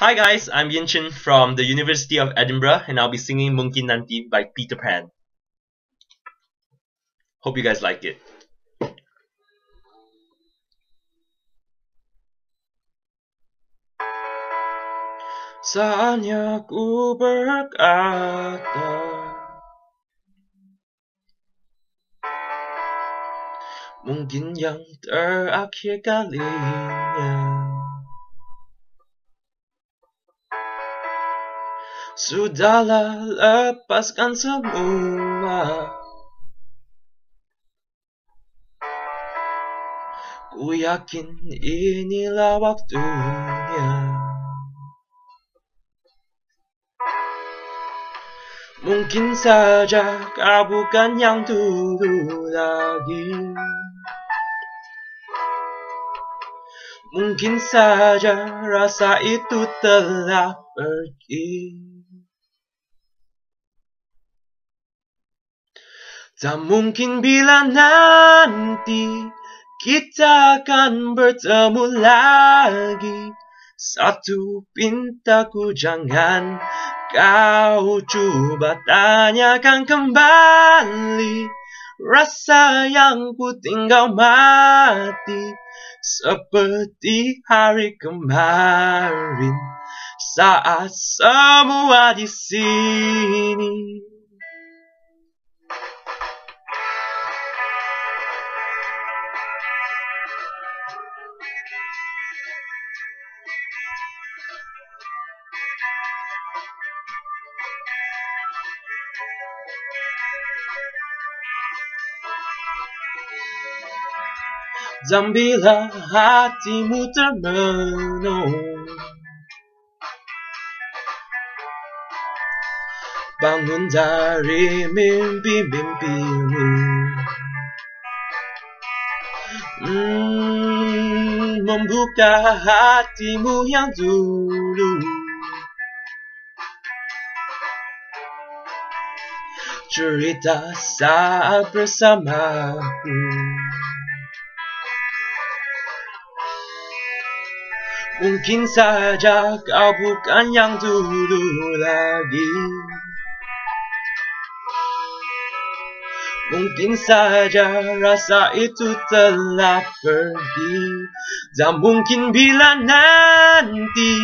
Hi guys, I'm Yin Chin from the University of Edinburgh and I'll be singing Mungkin Nanti by Peter Pan. Hope you guys like it. Mungkin yang terakhir kalinya Sudahlah lepaskan semua. Ku yakin inilah waktunya. Mungkin saja kau bukan yang dulu lagi. Mungkin saja rasa itu telah pergi Tak mungkin bila nanti kita akan bertemu lagi. Satu pintaku jangan kau coba tanyakan kembali. Rasa yang ku tinggal mati Seperti hari kemarin. Saat semua di sini Dan bila hatimu termenung. Bangun dari mimpi-mimpimu. Hmm, Membuka hatimu yang dulu Cerita saat bersamaku Mungkin saja kau bukan yang dulu lagi. Mungkin saja rasa itu telah pergi. Dan mungkin bila nanti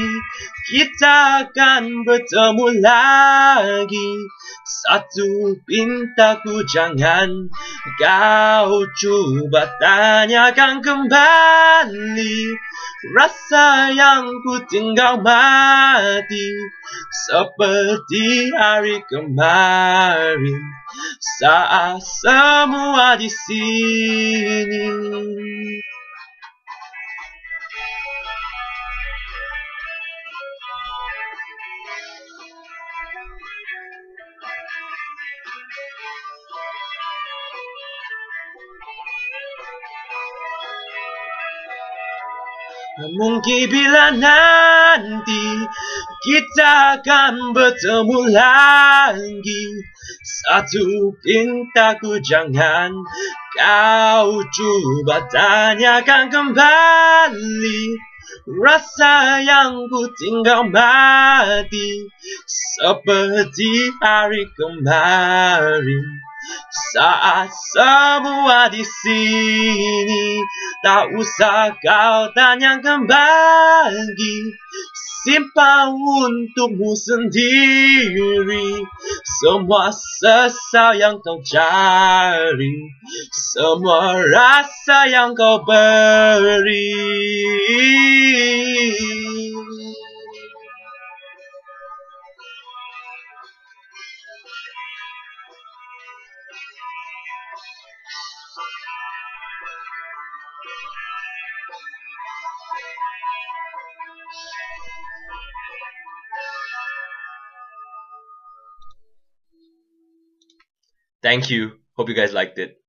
kita akan bertemu lagi. Satu pintaku jangan kau coba tanyakan kembali. Rasa yang ku tinggal mati Seperti hari kemarin. Saat semua di sini Mungkin bila nanti kita akan bertemu lagi. Satu pintaku jangan kau coba tanyakan kembali. Rasa yang ku tinggal mati Seperti hari kemarin. Saat semua di sini tak usah kau tanya kembali. Simpan untukmu sendiri. Semua sesal yang kau cari. Semua rasa yang kau beri. Hope you guys liked it.